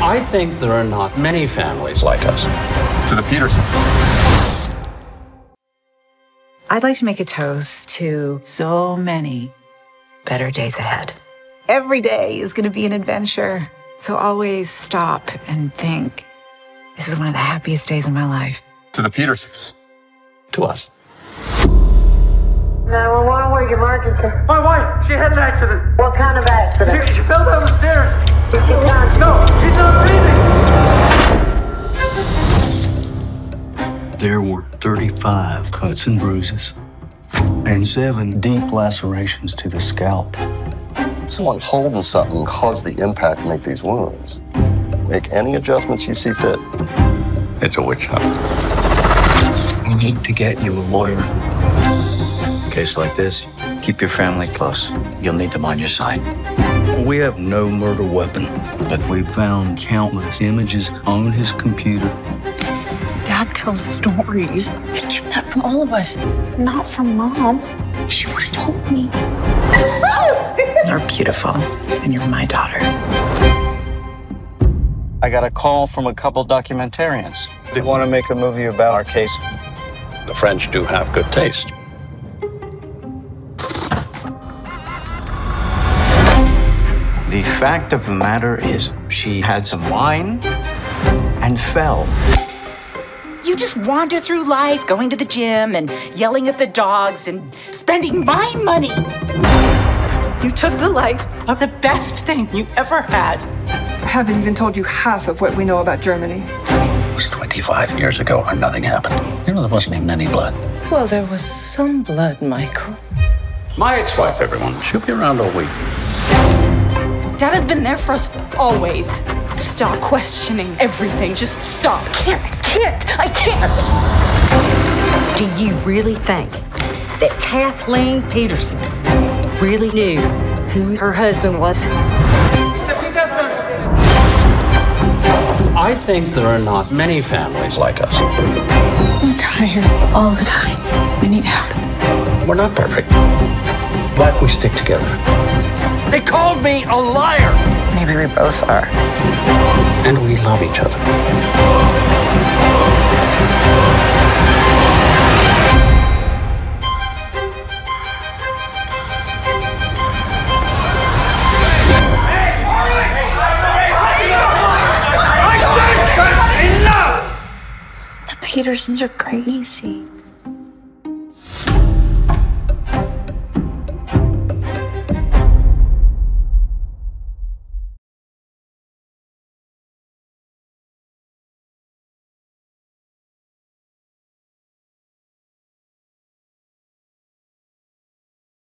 I think there are not many families like us. To the Petersons. I'd like to make a toast to so many better days ahead. Every day is going to be an adventure. So always stop and think. This is one of the happiest days of my life. To the Petersons. To us. 911, where's your emergency? My wife, she had an accident. What kind of accident? She, she fell down the stairs. Is she 35 cuts and bruises and seven deep lacerations to the scalp. Someone holding something caused the impact to make these wounds. Make any adjustments you see fit. It's a witch hunt. We need to get you a lawyer. In a case like this, keep your family close. You'll need them on your side. We have no murder weapon, but we've found countless images on his computer. Dad tells stories. He kept that from all of us, not from mom. She would have told me. You're beautiful, and you're my daughter. I got a call from a couple documentarians. They want to make a movie about our case. The French do have good taste. The fact of the matter is, she had some wine and fell. You just wander through life, going to the gym and yelling at the dogs and spending my money. You took the life of the best thing you ever had. I haven't even told you half of what we know about Germany. It was 25 years ago and nothing happened. You know, there wasn't even any blood. Well, there was some blood, Michael. My ex-wife, everyone. She'll be around all week. Dad has been there for us always. Stop questioning everything. Just stop. I can't, I can't, I can't. Do you really think that Kathleen Peterson really knew who her husband was? I think there are not many families like us. I'm tired all the time. I need help. We're not perfect, but we stick together. They called me a liar. Maybe we both are. And we love each other. The Petersons are crazy.